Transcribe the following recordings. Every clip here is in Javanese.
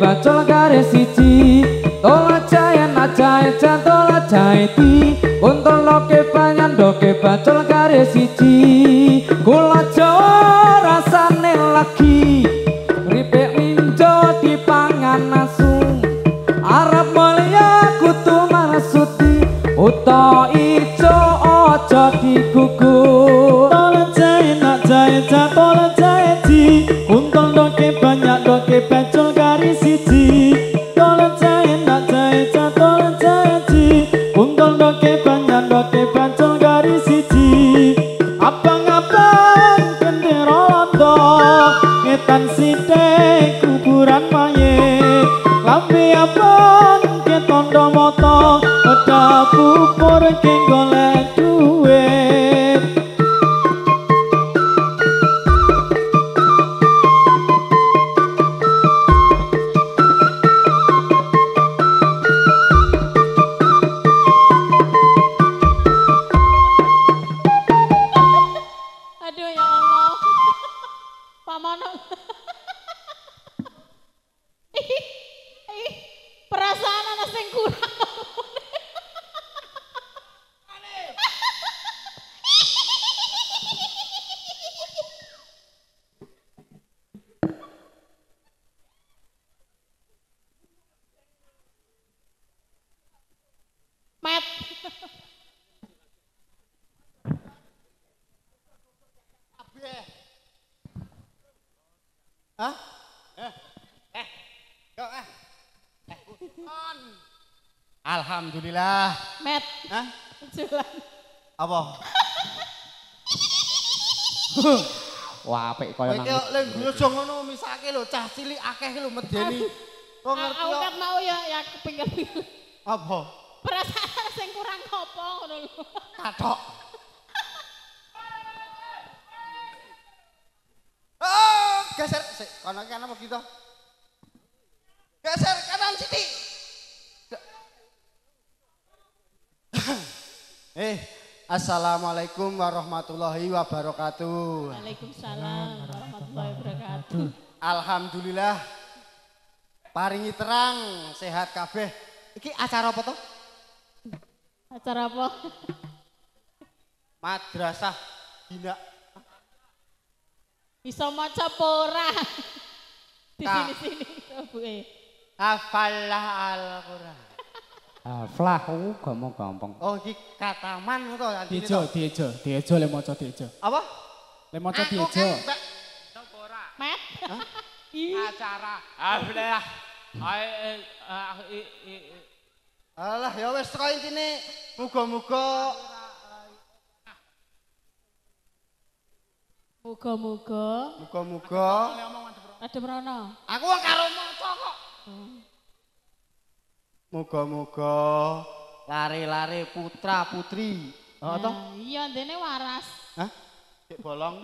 bacol kare siji Tola jaya na jaya jantola jaya ti. Untul loke payan doke bacol kare siji. Kula jawa rasane lagi Ripek minjo dipangan nasung Arab mulia kutu marasuti Uto ijo ojo digugur. Tolan jahe nak jahe jatolan jahe ji Untung doke banyak doke pencol see Alhamdulillah. Met. Hah? Jualan. Apa? Wah apik kaya iki nang lek aja ngono misake lho cah cilik akeh lho medeni. Kok ngerti Aku kan mau ya ya kepinggir-pinggir. Apa? Perasaan sing kurang apa ngono lho. Kathok. Oh, geser sik kono iki ana apa gitu? Eh, Assalamualaikum warahmatullahi wabarakatuh. Waalaikumsalam warahmatullahi wabarakatuh. Alhamdulillah paringi terang sehat kabeh. Iki acara apa toh? Acara apa? Madrasah Bina Bisa maca pora. Di sini-sini Bu e. Hafalah Al-Qur'an. Haflah uh gampang gampang. Oh, iki kataman to artine Diejo, to. diejo, diejo le maca diejo. Apa? Le maca Aku diejo. kan Mbak, Met. acara alhamdulillah ai i i Alah ya wis teko intine muga-muga Muga-muga muga-muga ada merono. aku wong karo maca kok. Muga-muga lari-lari putra putri. Oh toh? Nah, Iya, ndene waras. Hah? Cek bolong.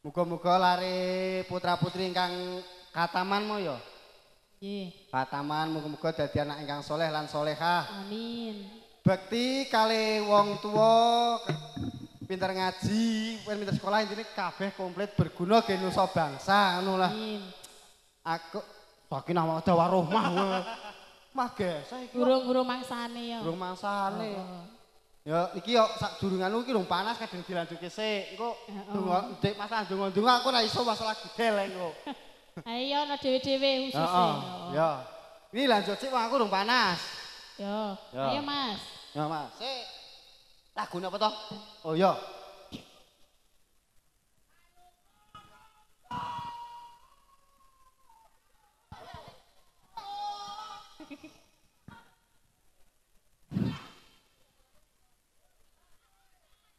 Muga-muga lari putra putri ingkang katamanmu ya. Nggih. Kataman muga-muga dadi anak ingkang soleh lan solehah. Amin. Bekti kali wong tua pinter ngaji, pinter sekolah intine kabeh komplit berguna ge nusa bangsa ngono lah. Amin. Aku saking nama rumah. Mah gesa iki. Guru-guru mangsane ya. Durung masane. Oh. Ya iki yo sak durunganmu iki rung panas kadang dilanjutke sik. Engko Heeh. donga ndek masalah donga-donga aku ora iso masalah gudel engko. Ayo ana dhewe-dhewe khusus Heeh. e. Ya. Ini lanjut sik aku rung panas. Yo. Ya. Ayo Mas. Ya Mas. Sik. Lagune apa toh? Oh iya.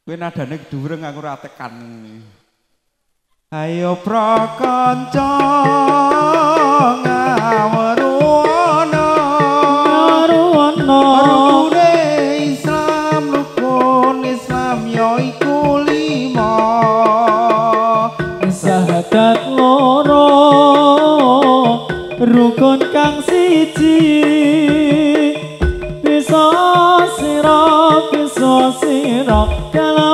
Kuwi nadane dhuwur aku ora tekan. Ayo prakanca ngawruana. Kalau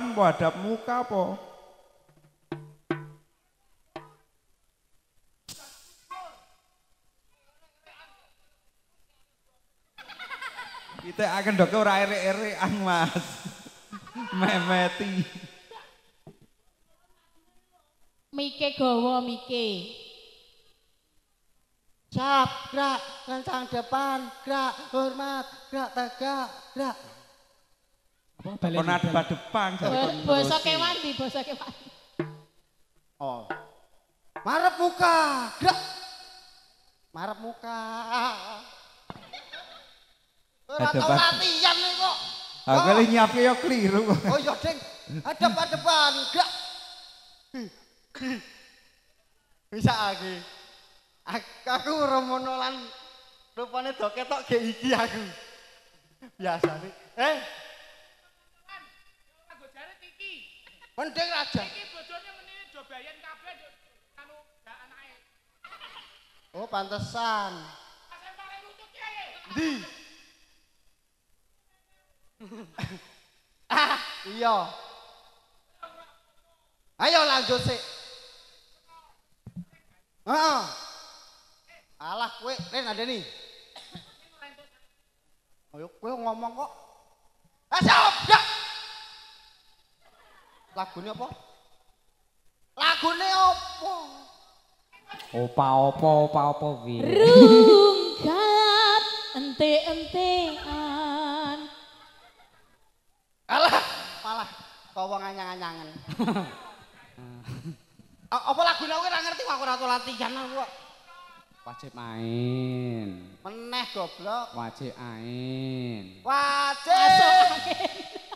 apa hadap muka apa Kita akan doke ora erek-erekan Mas. Memeti. Mike gawa Mike. Cap, gerak, kencang depan, gerak, hormat, gerak tegak, gerak. Kon adep-adepan. Bo- Basa kewan di basa kewan. Oh. Marep muka, gerak. Marep muka. Ora tau Adepan. latihan nih kok. Aku le nyiapke yo keliru. Oh iya, Ding. Adep-adepan, gerak. Bisa lagi. Aku remono lan rupane do ketok ge iki aku. Biasa nih. Eh, penting raja. Iki bojone meni do bayen kabeh do anu gak anake. Oh, pantesan. Pas yang paling lucu kiye. Di. ah, iya. Ayo lanjut sih. Heeh. Alah kowe, Ren ada nih. Ayo kowe ngomong kok. Dak. Lagune apa? Lagune apa? Opa opa opa opa wi. Rungkat ente-entean. Alah, malah kawa nganyang-anyangan. A- apa lagune kowe ora ngerti kok aku ora latihan aku kok. Wajib main. Meneh goblok. Wajib main. Masuk Wajib. angin.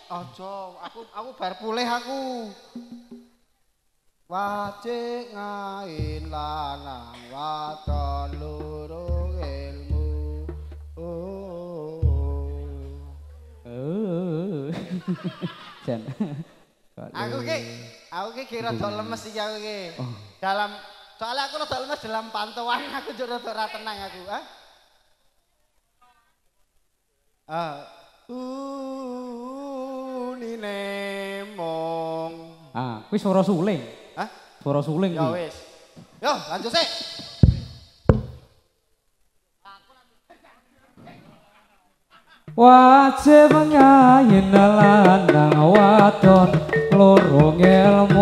Aja, aku aku bar pulih aku. Wajib ngain lanang wadon lurung ilmu. Oh. Oh. Jan. Aku ki, aku ki kira rada lemes iki aku ki. Dalam soalnya aku rada lemes dalam pantauan aku juga rada ora tenang aku, ah. Ah, unine mong. Ah, kuwi suara suling. Hah? Suara suling Ya kuwi. wis. Yo, lanjut sih. Wajib ngayin lanang wadon lorong ilmu.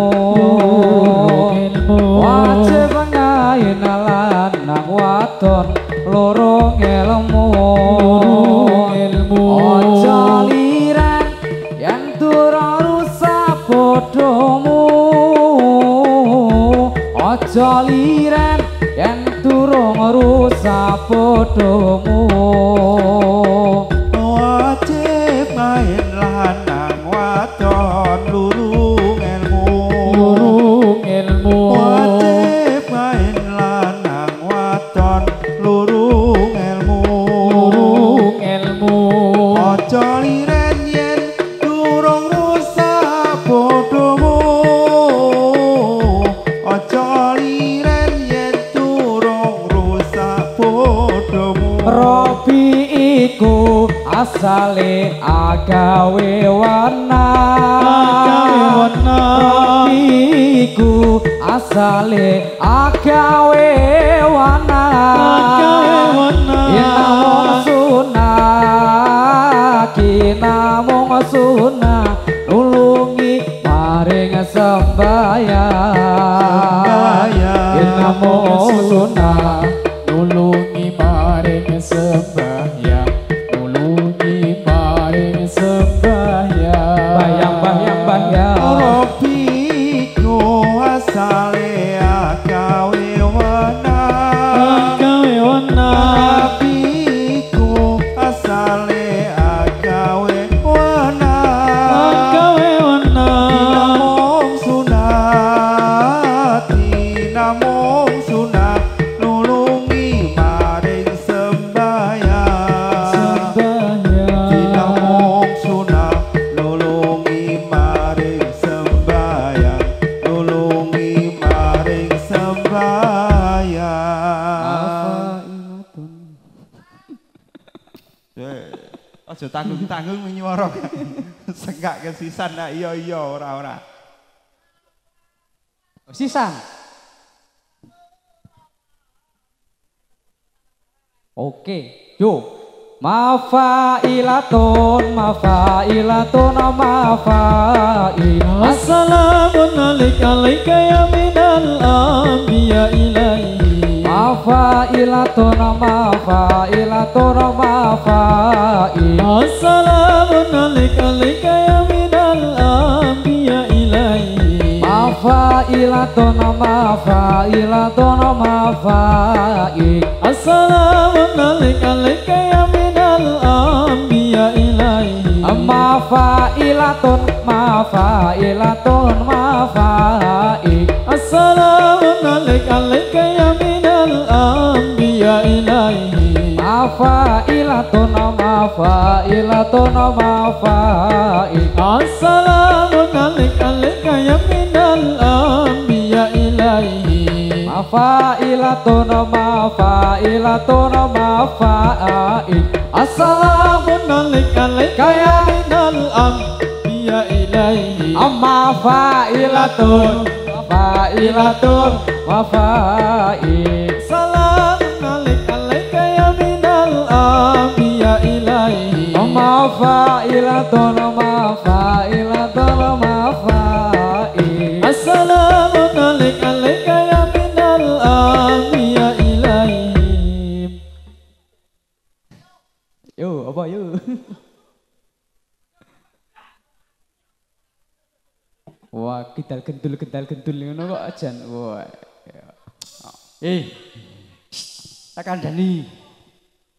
Rusak asale agawe warna Agawe. Robi iku asale agawe warna Agawe warna. Yen namung sunah Ki namung sunah Nulungi maring sembayang Sembayang. Yen namung sunah tanggung-tanggung nyuwara. Sengkak kesisan nah iya iya ora ora. Sisan. Oke, yo. Mafailatun, mafailatun, mafai. Assalamun alaika alaika failatun ma failatun ma fa'i Assalamun alika lika ya minal anbiya ilai Ma failatun ma failatun ma fa'i Assalamun alika lika ya minal anbiya ilai Ma failatun ma failatun ma fa'i Assalamun alika lika ilaihi Mafailatun, mafailatun, mafai. Assalamun alaika alaika ya minal anbiya ilaihi Mafailatun, mafailatun, mafai. Assalamu Assalamun alaika alaika ya minal anbiya ilaihi Mafailatun, mafailatun, mafai. Assalamun kidal gendul kidal gendul ngono kok ajan. Eh Tak kandani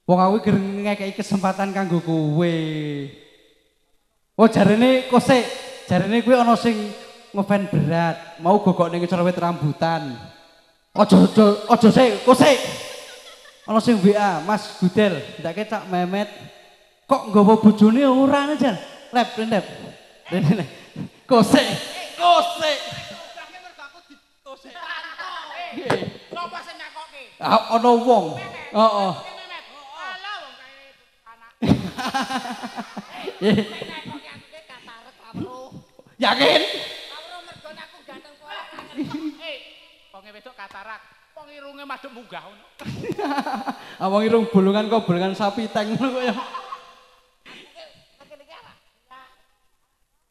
Wong aku ger ngekeki kesempatan kanggo kowe. Oh jarene kose jarene kuwi ana sing ngefen berat. Mau gogok ning wit rambutan. Aja aja aja sik kose Ana sing WA Mas Gudel ndake tak memet. Kok nggawa bojone ora jan? Lep lep Rene, Sopo sing nyakoke? Ah, ana wong heeh wong. Eh, yakin Kawro mergone aku ganteng kowe. Eh, wong wedok katarak. Wong irunge madhep munggah ngono. Awang irung bolongan kok bolongan sapi teng ngono kok ya. Iki apa?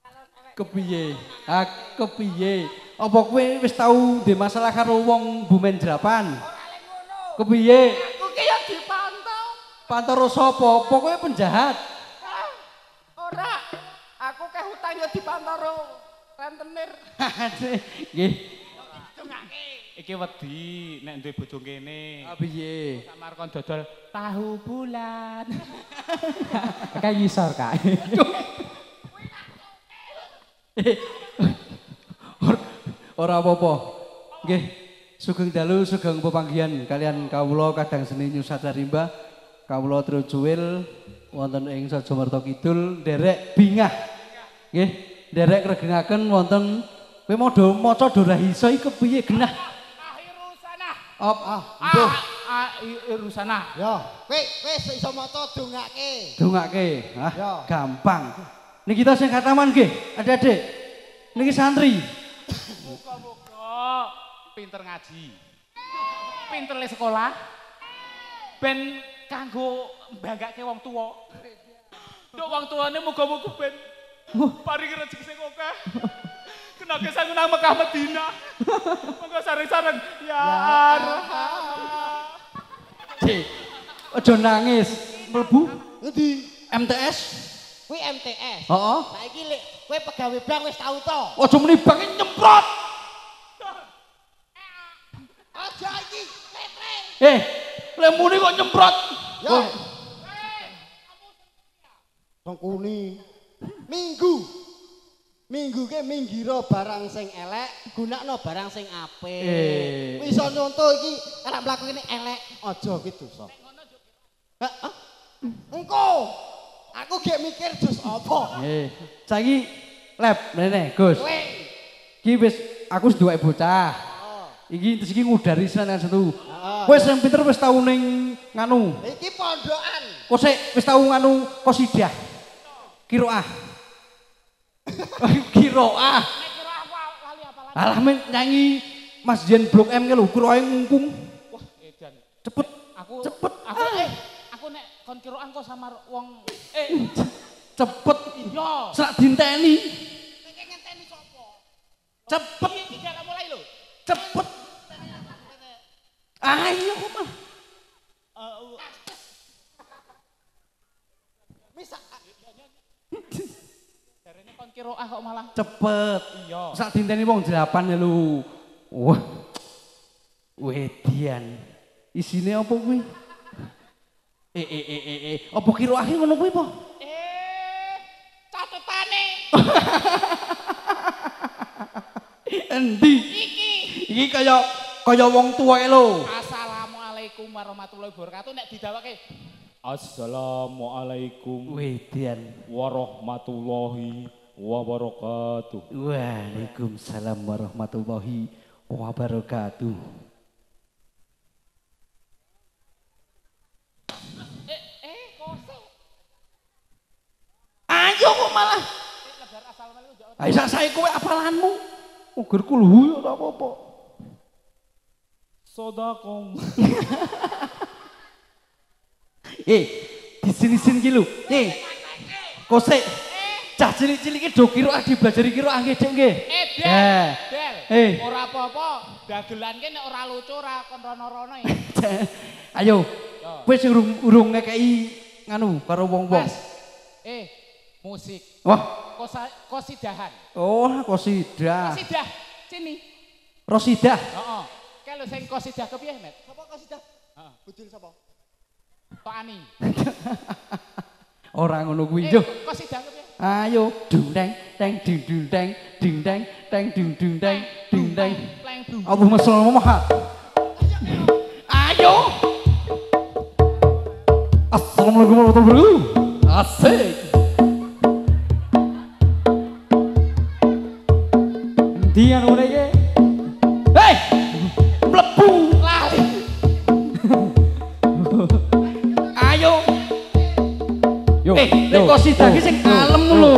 Kalau cewek Kepiye? Ah, kepiye? Apa kowe wis tau ndek masalah karo wong bumen jerapan? Kepiye? aku ki ya dipantau. Pantoro sapa? Pokoke penjahat. Ah, Ora. Aku ke hutang ya dipantau rentenir. Nggih. Dongake. Iki wedi nek duwe bojo kene. Ah, piye? Samar kon dodol tahu bulan. Kayak ngisor kak. Or- Ora apa-apa. Nggih. Sugeng dalu sugeng pepanggihan kalian kawula kadang seni Nyusada Rimba, kawula Trujuwil wonten ing Sajamarta Kidul derek bingah. Nggih, derek regengaken wonten kowe modho maca Dora Hisa iki kepiye genah? Op, ah, Ah, ah, iru sana. Yo, kowe wis iso maca dongake. dongake. Ah, gampang. Niki kita sing khataman nggih, adik-adik. Niki santri. Muga-muga pinter ngaji. Pinter le sekolah. Ben kanggo mbanggake wong tuwa. Duk wong tuane muga-muga ben paringi rezeki sing akeh. Kenake sangu nang Mekah Madinah. Monggo sareng-sareng ya Arham. Cik, aja nangis. Mlebu Ngendi? MTS. MTS. Heeh. Saiki lek kowe pegawai bank wis tau to. Aja muni bange nyemprot. Aja iki letre. Eh, lemune kok nyemprot. Yo. Sangkuni. Minggu. Minggu ke minggira barang sing elek, gunakno barang sing apik. Eh. Iso nyonto iki arek mlaku kene elek, aja ki dosa. Heeh. Engko aku gek mikir dos apa? Eh, saiki lab rene, Gus. Iki wis aku wis duwe bocah. Iki terus iki ngudari senan satu. Kowe sing pinter wis tau ning nganu. Iki pondokan. Kok sik wis tau nganu qasidah. Kiroah. Kiroah. Alah men nyanyi Mas Jen Blok M ki lho, kiroah ngungkung. Wah, edan. Cepet. Aku Cepet. Aku eh kon kiroan kok sama wong eh Cepet. yo. Sak dinteni. Nek ngenteni sapa? Cepet. Iki gak mulai lho. Cepet. Ayo kok mah. Bisa Jarene kon kiroah kok malah Cepet. iya. Sak dinteni wong delapan ya lho. Wah. Wedian. Isine apa kuwi? Eh eh eh eh eh, apa kiroah ki ngono kuwi apa? Eh, catetane Endi? iki. Iki kaya kaya wong tuwek lho. Assalamualaikum warahmatullahi wabarakatuh. Nek didawake Assalamualaikum Wedian. warahmatullahi wabarakatuh. Waalaikumsalam warahmatullahi wabarakatuh. Sak sae kowe apalanmu. Ugerku luhu ora apa-apa. Sodakong. Eh, di sini-sini ki lho. Eh. Kosek. Cah cilik-cilik iki do kira ah dibelajari kira nggih, Cek nggih. Eh, Del. Eh. Del. Eh. Ora apa-apa. Dagelan ki nek ora lucu ora kon rono-rono ya. Ayo. Kowe sing urung urung ngekeki nganu karo wong-wong. Eh, Musik. Wah. Kosa, kosidahan. Oh, kosidah. Kosidah. Sini. Rosidah. Oh, oh. Kalau saya kosidah kepiye, Met? siapa kosidah? Oh. Budil siapa Pak Ani. Orang ngono kuwi, eh, yo. Kosidah kepiye? Ayo dundeng teng dundung teng dundeng teng dundung teng dundeng. Apa mesel mah? Ayo. Assalamualaikum warahmatullahi wabarakatuh. Asik. Dia ngene iki. Hei! Mlebu. Lali. Ayo. Yo, Eh, nek sing yo, kalem lho.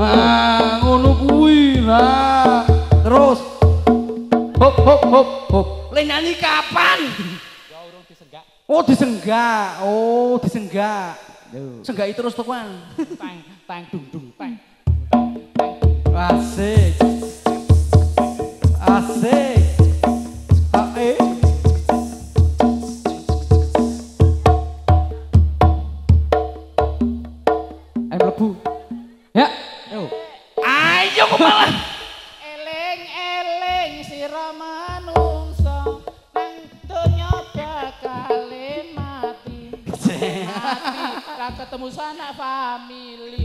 Ah, ngono kuwi. Nah, terus hop hop hop hop. Le nyanyi kapan? Ya urung disenggak. Oh, disenggak. Oh, disenggak. Senggak terus tuh, Bang. Tang tang dung dung tang. Asik. Asik. Eh. Ayo mlebu. Ya. Yo. Ayo kok malah. Eling eling sira manungsa nang donya bakal mati. Mati ketemu sanak famili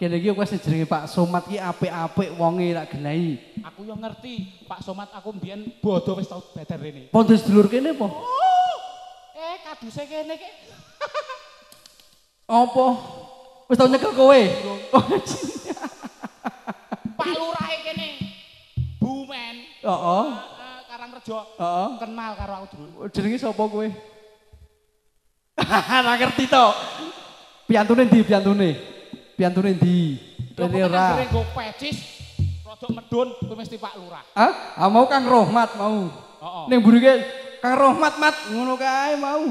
Kene iki wis jenenge Pak Somat ki apik-apik wonge tak genahi. aku yo ngerti Pak Somat aku mbiyen bodo wis tau badar rene Pondok sedulur kene apa? eh kaduse kene ki Apa? Wis tau nyekel kowe? Pak Lurahe kene Bumen Heeh. eh, Karangrejo Heeh. kenal karo aku dulu Jenenge sapa kowe? Ora ngerti to. Piantune ndi piantune? Piantune ndi? Rene ora. Nggo pecis rodok medun kuwi mesti Pak Lurah. Ah, ah mau Kang Rohmat mau. Heeh. Ning burike Kang Rohmat mat ngono kae mau.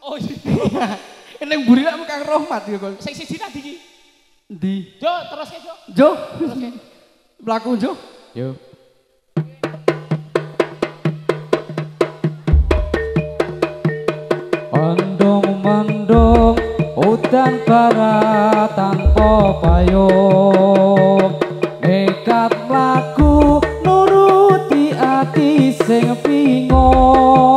Oh iya. Ning burike Kang Rohmat ya kok. Sing siji nang iki. Ndi? Jo, terus ke Jo. Jo. Terus. Mlaku Jo. Yo. dan bara tanpa payo nekat laku nuruti ati sing bingung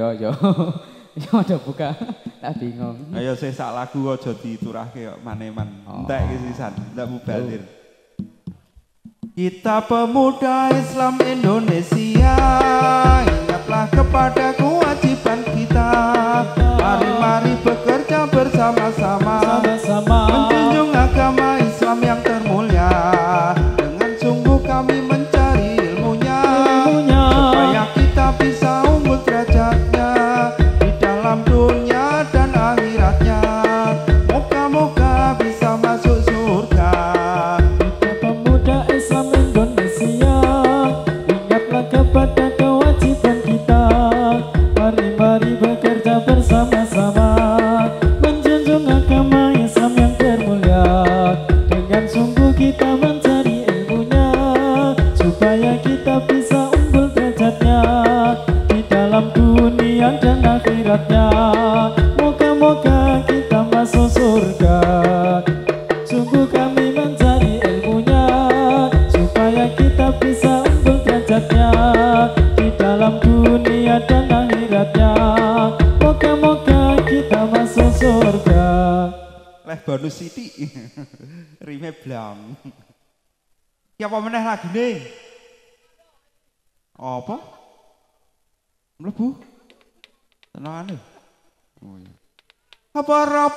yo yo. yo ada buka. Tak bingung. Ayo saya sak lagu aja diturahke kok maneman. Entek oh. sisan, entek mubalir. Kita pemuda Islam Indonesia Ingatlah kepada kewajiban kita Mari-mari bekerja bersama-sama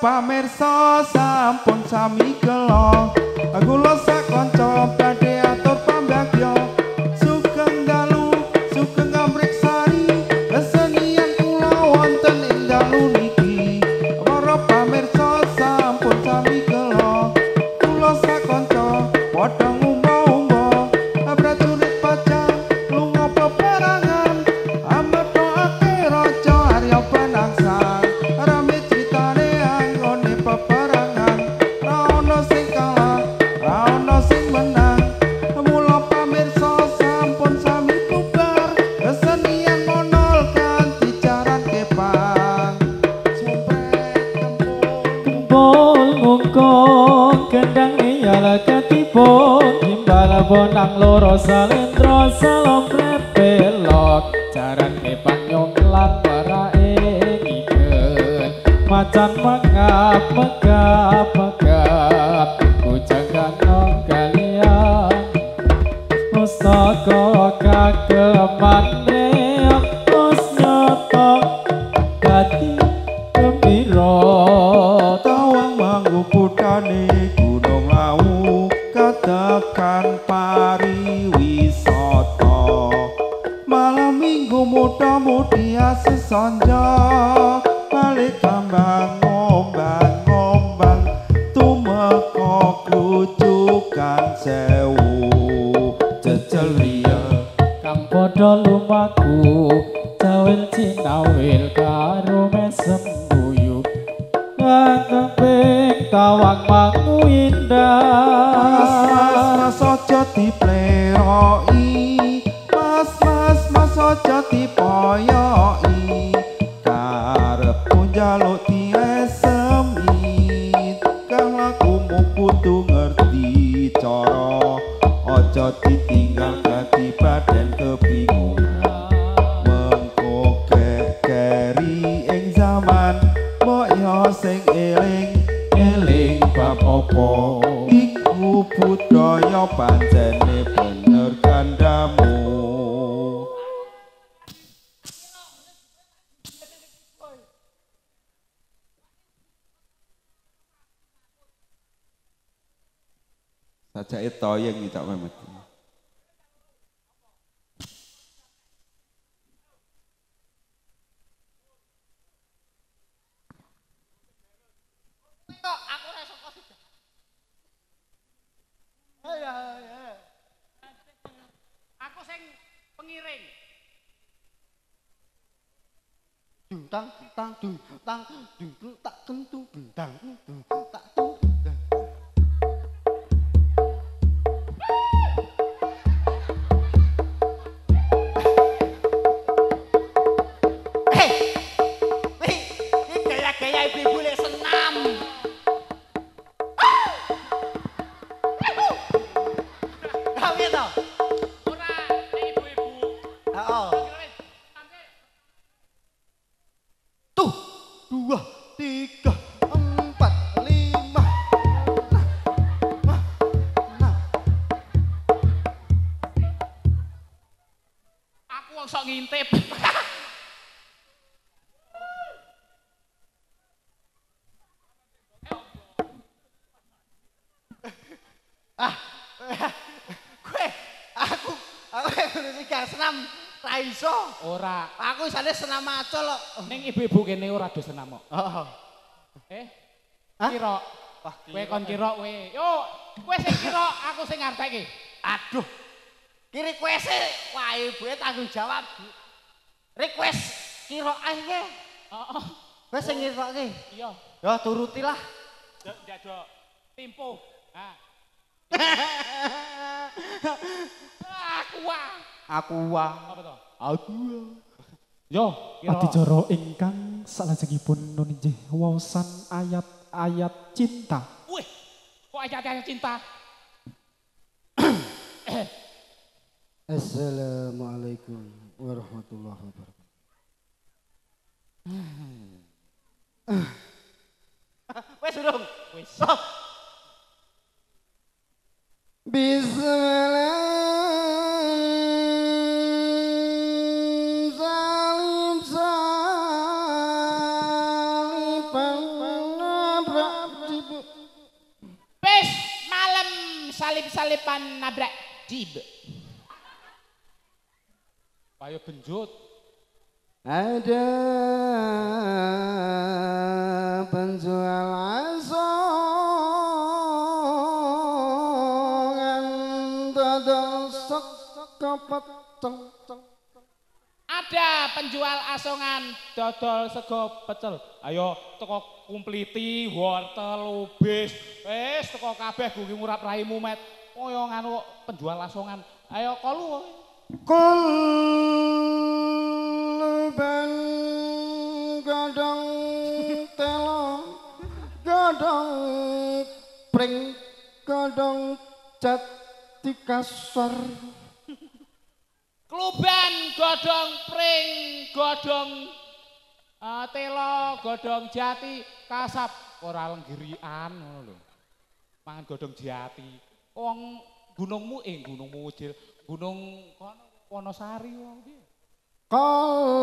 pamirsa sampun sami kelo. Kula sak Kutha mudi asih sanja Malik kembang ngombang ngombang Tumeka kucukan sewu. Jejel ria Kang padha lumaku Jawil cinawil kau tang tang dung tang dung tak kentung dung senam ra iso. Ora. Aku isane senam macul kok. Ning ibu-ibu kene ora do senam kok. Heeh. Eh? Hah? Kira. Wah, Kowe kon kira kowe. Yo, kowe sing kira, aku sing ngarteki. Aduh. Kiri kowe sih wah ibuke tanggung jawab. Request kira ae ke. Heeh. Kowe sing ngiroke. Iya. Ya turutilah. Jado tempo. Ha. Aku wah. Aku wah Apa to? aku Yo, kira. Adicara ingkang salajengipun nuninjih wawasan ayat-ayat cinta Wih. Kok ayat-ayat cinta? Assalamualaikum warahmatullahi wabarakatuh. Wes durung. Wis. Stop. Bismillah salip-salipan nabrak jib. Ayo benjut. Ada penjual asongan dodol sok kepeteng Ada penjual asongan dodol sego pecel. Ayo teko kumpliti, wortel, ubis. Wis teko kabeh gungi murap raimu met. Kaya nganu penjual asongan. Ayo kolu. Kulban gadang telo gadang pring gadang jati kasar Kluban godhong pring, godhong eh, telo, godhong jati, kasap ora lenggirian ngono lho. Mangan godhong jati. Wong gunungmu eh gunungmu Ujil, gunung kono Wonosari wong piye? kalura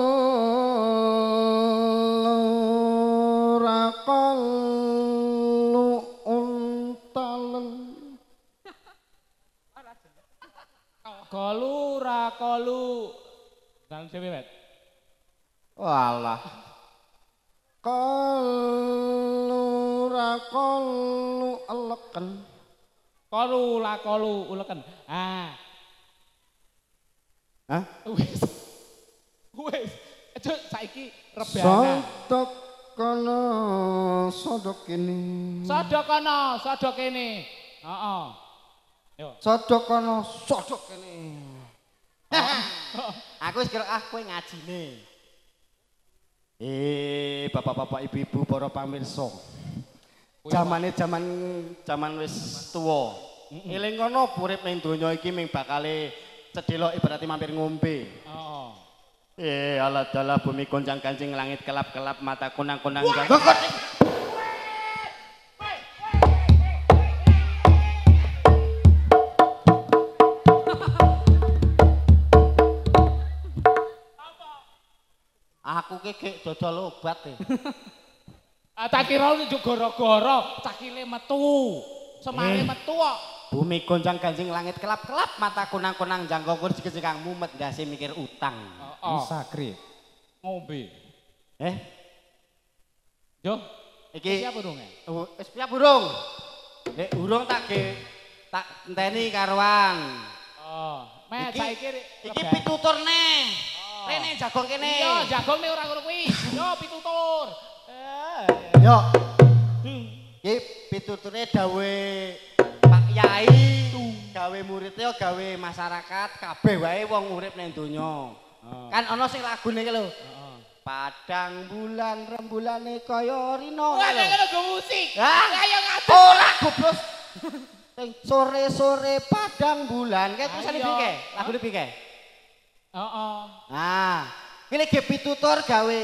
kalu untalen Kolu ra kolu. Dalam dhewe met. Walah. Kalu ra kalu eleken. Kolu lah kolu uleken. Ah. Hah? Wis. Wis. Aja saiki rebana. Sodok kono sodok ini. Sodok kono, sodok kene. Heeh. Yo. Sodok kono sodok ini. Aku wis kira ah kowe ngajine. Eh, bapak-bapak, ibu-ibu, para pamirsa. Zamane zaman zaman wis tuwa. Eling kono urip ning donya iki ming bakale cedhelok ibarat mampir ngombe. Heeh. Eh, ala dalah bumi goncang kancing langit kelap-kelap mata kunang-kunang. Aku ki gek dodol obat e. Ah tak kira lu juga gara-gara cakile metu. Semare Eh. metu kok. Bumi goncang kancing langit kelap-kelap mata kunang-kunang jangkau kur jika mumet dasi mikir utang. Heeh. Sakrit. Ngombe. Eh, Yo, iki siapa dong ya? Oh, wis piye burung? Nek urung tak ge tak enteni karuan. Oh, Iki- saiki Iki rebana. pituturne. Oh. Rene jagong kene. Iya, jagung nih ora ngono kuwi. Yo pitutur. Eh. Yo, iki pituturne dawe Pak Yai. Gawe muridnya gawe masyarakat kabeh wae wong urip ning donya. Kan ana sing lagune iki lho. Padang bulan rembulane kaya rino. Wah, ngono go musik. Hah? Ayo ngadeg. Ora goblok. Sing sore-sore padang bulan. Kayak tulisane piye? Lagune piye? Heeh. Nah, pilih ge pitutur gawe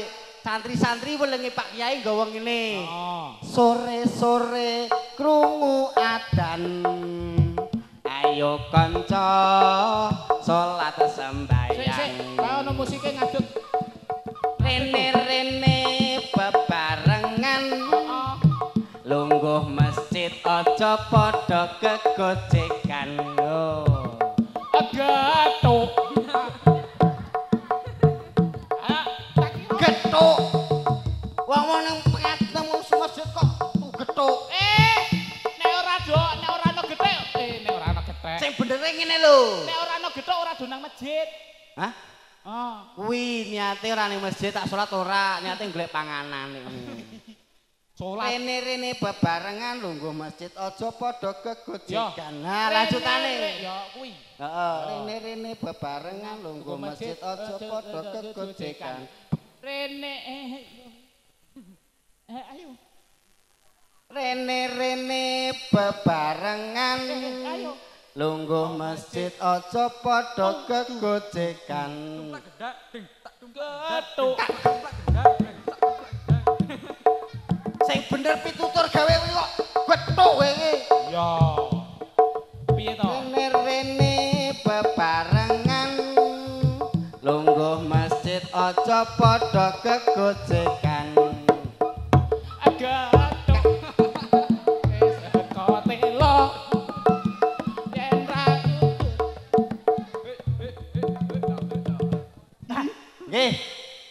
santri-santri welengi Pak Kiai nggawa ngene. Heeh. Sore-sore krungu adan. Ayo kanca salat Sik sik, kaya ono musike ngadeg. Rene-rene bebarengan. Heeh. Lungguh masjid aja padha kegocekan. Oh. Agatuk. Nang pengajian wong masjid kok tuh getuk. Eh, nek ora do, nek ora ana gethek, eh nek ora ana gethek. Sing benere ngene lho. Nek ora ana gethek ora do nang masjid. Hah? Oh. Kuwi niate ora ning masjid tak salat ora, niate golek panganan ngono. Salat. Rene-rene bebarengan lungguh masjid aja padha kegojekan. Nah, Rene, lanjutane. Ya kuwi. Heeh, rene-rene bebarengan lungguh masjid aja padha kegojekan. Rene eh eh ayo. Rene-rene bebarengan Eh, eh, ayo. lungguh masjid aja padha kegojekan. Sing bener pitutur gawe kuwi kok gethuk kowe iki. Ya. Piye to? Rene-rene bebarengan lungguh masjid aja padha kegojekan. Nggih.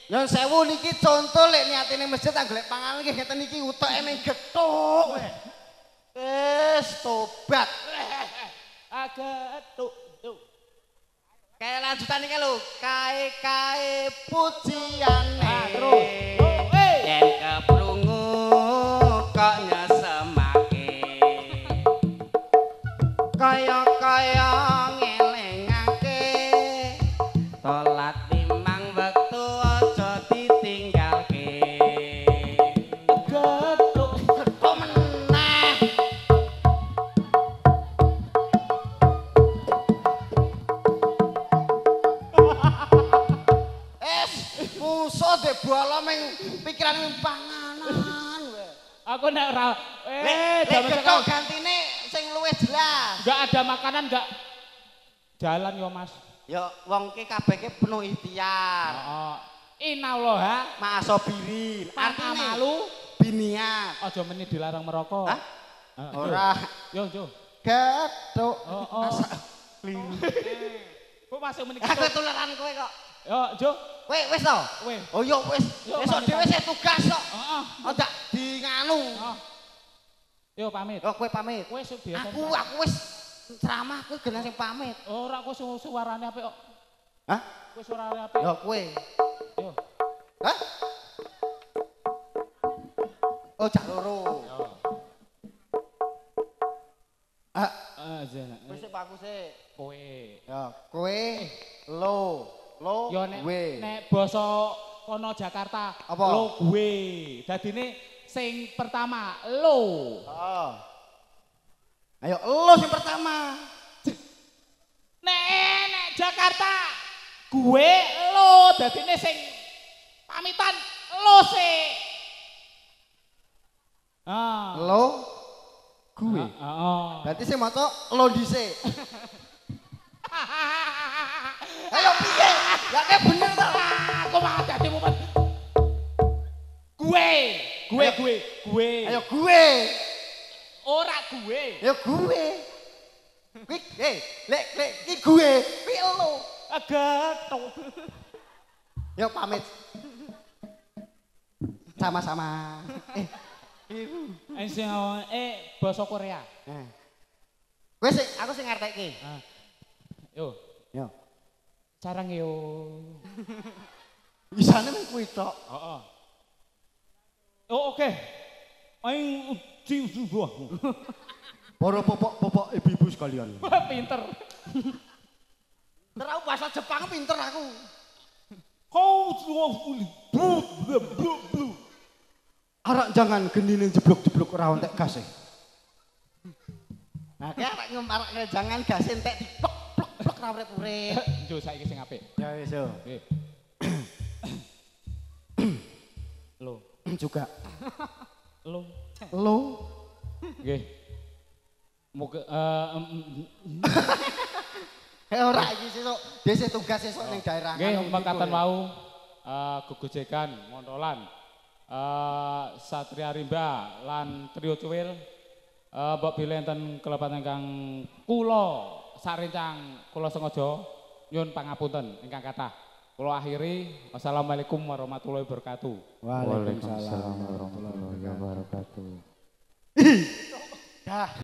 Nyon sewu niki contoh lek niatine masjid tak golek panganan nggih ngeten iki utoke ming gethuk. Wis tobat. agatuk. Tuh. Kayak lanjutan iki lho, kae-kae pujiane. Ah, terus. Oh, eh. Yen keprungu Aku nek ora eh jaman sekarang gantine sing luwih jelas. enggak ada makanan enggak jalan yo Mas. Ya wong ki kabeh ki penuh ikhtiar. Heeh. Inallah ha. Maasobirin. Artine Artine malu biniat. aja meni dilarang merokok. Hah? Heeh, Ora Yo yo. getuk. Oh oh. Liru. Kok masuk meni Aku tularan kowe kok. Yo, Jo. Weh, wis to? Oh iya wis. Yo, pamit, dhewe sik tugas kok. Heeh. Oh ndak di nganu. Oh. Yo pamit. Oh kowe pamit. Kowe sing biasa. Aku aku wis ceramah kowe genah sing pamit. Ora kowe su suarane apik kok. Hah? Kowe suarane apik. Ya kowe. Yo. Hah? Oh cak loro. Yo. Ah, Eh, jen. wis sik. Kowe. Ya, kowe lo, lo Yo nek nek basa kono Jakarta Apa? lo gue. Dadine sing pertama lo. Oh. Ayo lo sing pertama. Nek nek Jakarta gue lo dadine sing pamitan lo sih. Ah. Lo gue. Heeh. Berarti sing maca lo dhisik. Ayo piye? Ya kayak bener to. Aku mah dadi mumet. Gue, gue, gue, gue. Ayo gue. Ora gue. Ayo gue. Kuwi eh lek lek iki gue, kuwi lo. Agato. Yo pamit. Sama-sama. Eh. Eh sing eh basa Korea. Kowe sing aku sing ngertekke. Yo, Yo. Sarang yo. Isane mung kuwi tok. Heeh. Oh oke. Aing uji subuh. Para popok-popok ibu-ibu sekalian. Pinter. Terus bahasa Jepang pinter aku. Kau sudah blu blu blu blu. Arak jangan genine jeblok-jeblok ora entek gas e. Nah, kayak arek ngemparak jangan gas entek diplok plok plok ra urip-urip. Jo saiki sing apik. Ya wis yo. Nggih. Lo, Juga lo. lo Nggih. Muga eh Eh ora iki sesuk dhewe tugas sesuk ning daerah. Nggih, mekaten wau eh gegojekan Montolan. Eh Satria Rimba lan Trio Cuwil eh Mbok bilih enten kelepaten ingkang kula sarencang kula sengaja nyuwun pangapunten ingkang kathah. Kula akhiri wassalamualaikum warahmatullahi wabarakatuh. Waalaikumsalam warahmatullahi wabarakatuh. Dah.